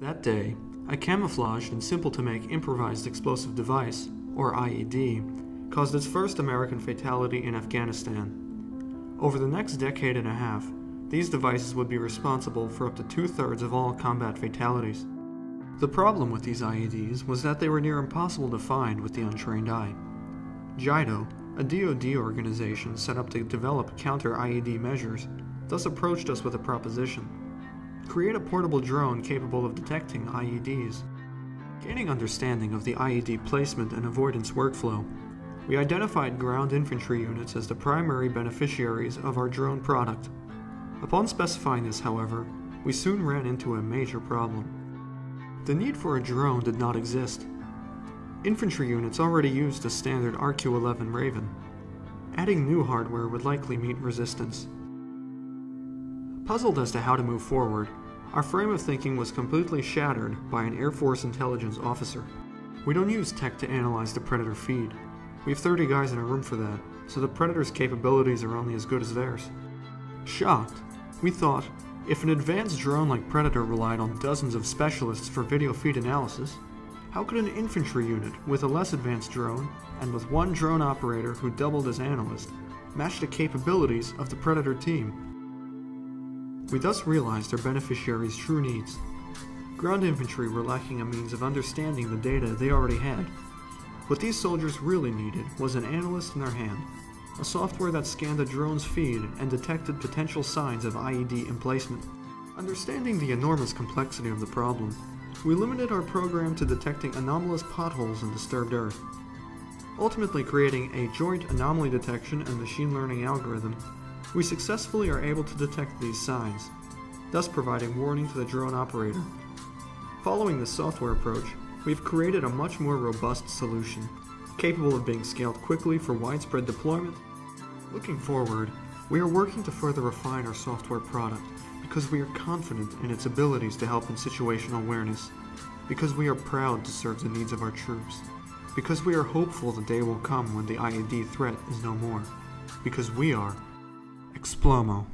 That day, a camouflaged and simple to make improvised explosive device, or IED, caused its first American fatality in Afghanistan. Over the next decade and a half, these devices would be responsible for up to two thirds of all combat fatalities. The problem with these IEDs was that they were near impossible to find with the untrained eye. JIDO, a DoD organization set up to develop counter IED measures, thus approached us with a proposition. Create a portable drone capable of detecting IEDs. Gaining understanding of the IED placement and avoidance workflow, we identified ground infantry units as the primary beneficiaries of our drone product. Upon specifying this, however, we soon ran into a major problem. The need for a drone did not exist. Infantry units already used a standard RQ-11 Raven. Adding new hardware would likely meet resistance. Puzzled as to how to move forward, our frame of thinking was completely shattered by an Air Force intelligence officer. We don't use tech to analyze the Predator feed. We have 30 guys in a room for that, so the Predator's capabilities are only as good as theirs. Shocked, we thought, if an advanced drone like Predator relied on dozens of specialists for video feed analysis, how could an infantry unit with a less advanced drone, and with one drone operator who doubled as analyst, match the capabilities of the Predator team? We thus realized our beneficiaries' true needs. Ground infantry were lacking a means of understanding the data they already had. What these soldiers really needed was an analyst in their hand, a software that scanned the drone's feed and detected potential signs of IED emplacement. Understanding the enormous complexity of the problem, we limited our program to detecting anomalous potholes in disturbed Earth, ultimately creating a joint anomaly detection and machine learning algorithm we successfully are able to detect these signs, thus providing warning to the drone operator. Following this software approach, we've created a much more robust solution, capable of being scaled quickly for widespread deployment. Looking forward, we are working to further refine our software product because we are confident in its abilities to help in situational awareness, because we are proud to serve the needs of our troops, because we are hopeful the day will come when the IED threat is no more, because we are Xplomo